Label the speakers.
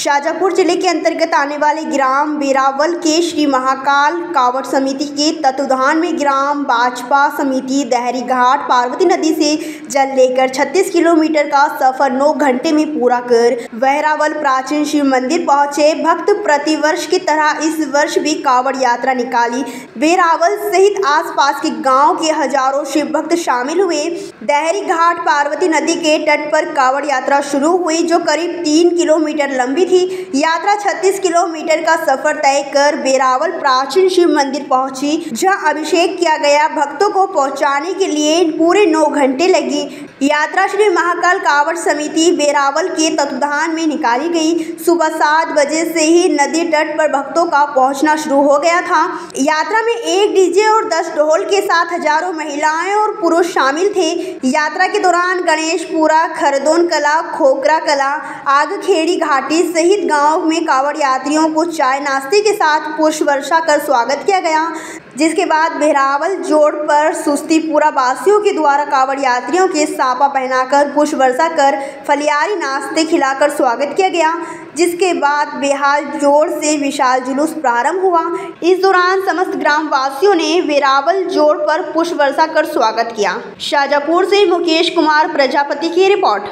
Speaker 1: शाजापुर ज़िले के अंतर्गत आने वाले ग्राम बेरावल के श्री महाकाल कावड़ समिति के तत्वधान में ग्राम भाजपा समिति दहरी घाट पार्वती नदी से जल लेकर 36 किलोमीटर का सफ़र 9 घंटे में पूरा कर बहरावल प्राचीन शिव मंदिर पहुँचे। भक्त प्रतिवर्ष की तरह इस वर्ष भी कावड़ यात्रा निकाली। बेरावल सहित आसपास के गाँव के हज़ारों शिव भक्त शामिल हुए। दहरी घाट पार्वती नदी के तट पर कावड़ यात्रा शुरू हुई, जो करीब तीन किलोमीटर लंबी थी यात्रा 36 किलोमीटर का सफ़र तय कर बेरावल प्राचीन शिव मंदिर पहुँची, जहाँ अभिषेक किया गया भक्तों को पहुँचाने के लिए पूरे नौ घंटे लगे। यात्रा श्री महाकाल कावड़ समिति बेरावल के तत्वधान में निकाली गई। सुबह सात बजे से ही नदी तट पर भक्तों का पहुँचना शुरू हो गया था। यात्रा में एक डीजे और दस ढोल के साथ हज़ारों महिलाएँ और पुरुष शामिल थे। यात्रा के दौरान गणेशपुरा खरदोन कला खोकरा कला आगखेड़ी घाटी सहित गाँव में कावड़ यात्रियों को चाय नाश्ते के साथ पुष्प वर्षा कर स्वागत किया गया, जिसके बाद बहरावल जोड़ पर सुस्तीपुरा वासियों के द्वारा कावड़ यात्रियों के सापा पहनाकर पुष्प वर्षा कर फलियारी नाश्ते खिलाकर स्वागत किया गया, जिसके बाद बेहाल जोड़ से विशाल जुलूस प्रारंभ हुआ। इस दौरान समस्त ग्राम वासियों ने वेरावल जोड़ पर पुष्प वर्षा कर स्वागत किया। शाजापुर से मुकेश कुमार, प्रजापति की रिपोर्ट।